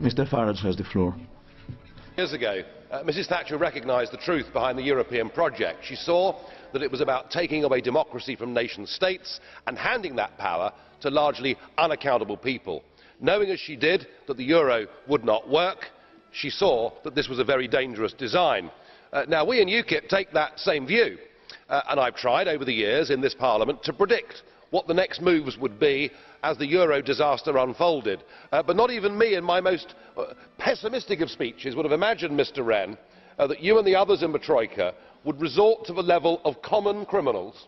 Mr Farage has the floor. Years ago, uh, Mrs Thatcher recognised the truth behind the European project. She saw that it was about taking away democracy from nation states and handing that power to largely unaccountable people. Knowing as she did that the euro would not work, she saw that this was a very dangerous design. Uh, now, we in UKIP take that same view, uh, and I've tried over the years in this Parliament to predict what the next moves would be as the euro disaster unfolded. Uh, but not even me in my most uh, pessimistic of speeches would have imagined, Mr Rehn, uh, that you and the others in the Troika would resort to the level of common criminals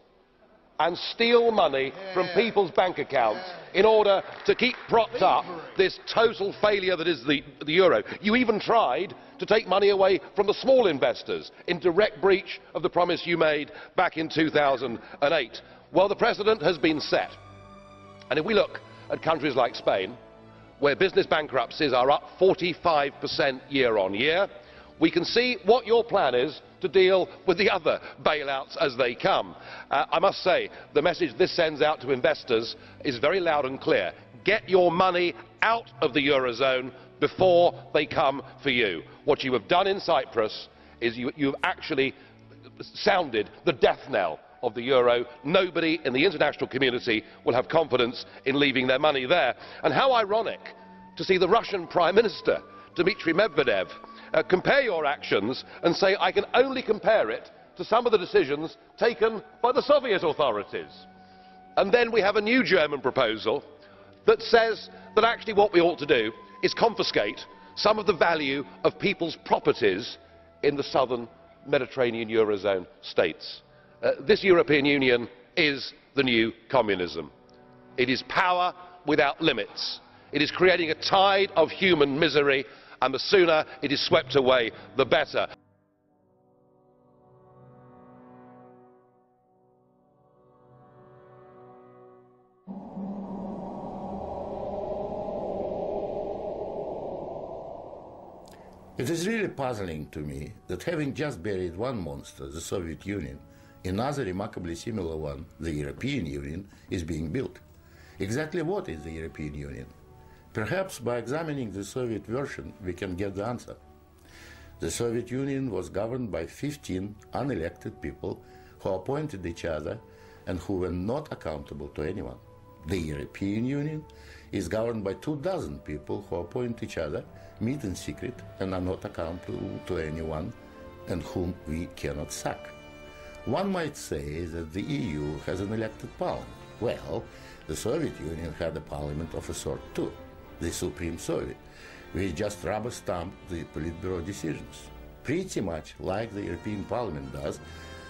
and steal money from people's bank accounts in order to keep propped up this total failure that is the, the, euro. You even tried to take money away from the small investors in direct breach of the promise you made back in 2008. Well, the precedent has been set. And if we look at countries like Spain, where business bankruptcies are up 45% year on year, we can see what your plan is to deal with the other bailouts as they come. Uh, I must say, the message this sends out to investors is very loud and clear. Get your money out of the Eurozone before they come for you. What you have done in Cyprus is you, have actually sounded the death knell of the euro. Nobody in the international community will have confidence in leaving their money there. And how ironic to see the Russian Prime Minister, Dmitry Medvedev, uh, compare your actions and say, I can only compare it to some of the decisions taken by the Soviet authorities. And then we have a new German proposal that says that actually what we ought to do is confiscate some of the value of people's properties in the southern Mediterranean Eurozone states. Uh, this European Union is the new communism. It is power without limits. It is creating a tide of human misery and the sooner it is swept away the better. It is really puzzling to me that having just buried one monster, the Soviet Union, another remarkably similar one, the European Union, is being built. Exactly what is the European Union? Perhaps by examining the Soviet version, we can get the answer. The Soviet Union was governed by 15 unelected people who appointed each other and who were not accountable to anyone. The European Union is governed by two dozen people who appoint each other, meet in secret, and are not accountable to anyone and whom we cannot sack. One might say that the EU has an elected parliament. Well, the Soviet Union had a parliament of a sort too the Supreme Soviet. We just rubber stamp the Politburo decisions, pretty much like the European Parliament does,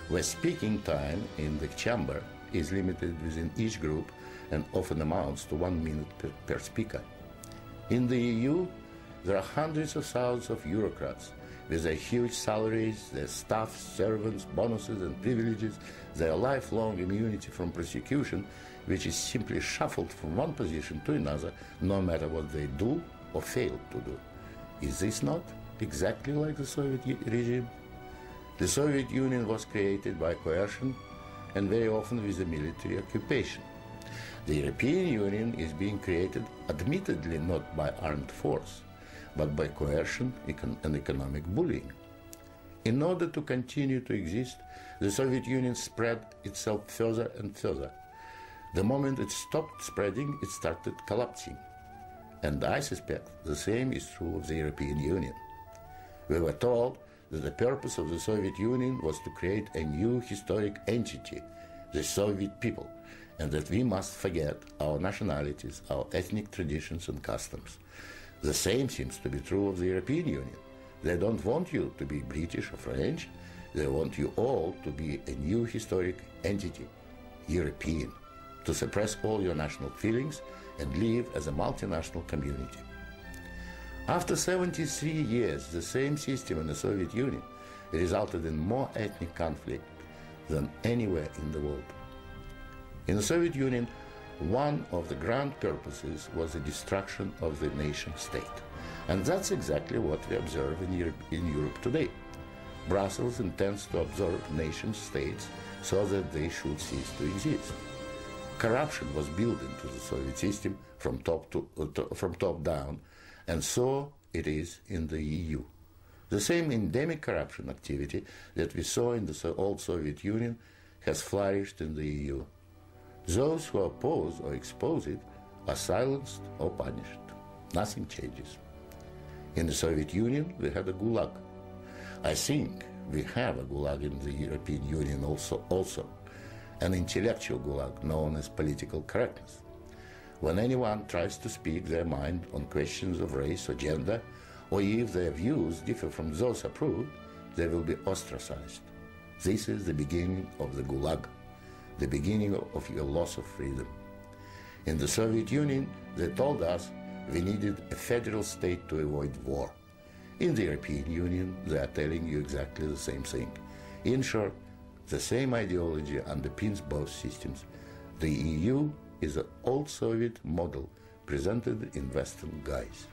where speaking time in the chamber is limited within each group and often amounts to one minute per, per speaker. In the EU, there are hundreds of thousands of bureaucrats with their huge salaries, their staff, servants, bonuses, and privileges, their lifelong immunity from prosecution, which is simply shuffled from one position to another, no matter what they do or fail to do. Is this not exactly like the Soviet regime? The Soviet Union was created by coercion and very often with a military occupation. The European Union is being created admittedly not by armed force, but by coercion and economic bullying. In order to continue to exist, the Soviet Union spread itself further and further. The moment it stopped spreading, it started collapsing. And I suspect the same is true of the European Union. We were told that the purpose of the Soviet Union was to create a new historic entity, the Soviet people, and that we must forget our nationalities, our ethnic traditions and customs. The same seems to be true of the European Union. They don't want you to be British or French. They want you all to be a new historic entity, European, to suppress all your national feelings and live as a multinational community. After 73 years, the same system in the Soviet Union resulted in more ethnic conflict than anywhere in the world. In the Soviet Union, one of the grand purposes was the destruction of the nation state. And that's exactly what we observe in Europe, in Europe today. Brussels intends to absorb nation states so that they should cease to exist. Corruption was built into the Soviet system from top, to, uh, to, from top down, And so it is in the EU. The same endemic corruption activity that we saw in the old Soviet Union has flourished in the EU. Those who oppose or expose it are silenced or punished. Nothing changes. In the Soviet Union, we had a gulag. I think we have a gulag in the European Union also, also an intellectual gulag known as political correctness. When anyone tries to speak their mind on questions of race or gender, or if their views differ from those approved, they will be ostracized. This is the beginning of the Gulag, the beginning of your loss of freedom. In the Soviet Union, they told us we needed a federal state to avoid war. In the European Union, they are telling you exactly the same thing. In short, the same ideology underpins both systems. The EU is an old Soviet model presented in Western guise.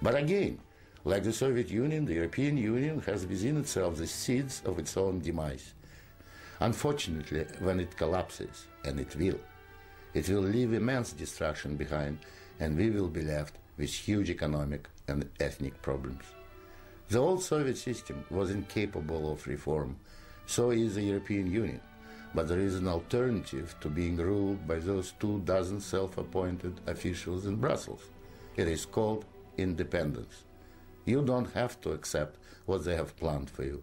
But again, like the Soviet Union, the European Union has within itself the seeds of its own demise. Unfortunately, when it collapses, and it will, it will leave immense destruction behind, and we will be left with huge economic and ethnic problems. The old Soviet system was incapable of reform, so is the European Union. But there is an alternative to being ruled by those two dozen self appointed officials in Brussels. It is called independence. You don't have to accept what they have planned for you.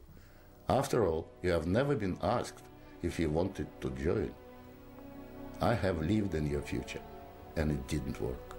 After all, you have never been asked if you wanted to join. I have lived in your future, and it didn't work.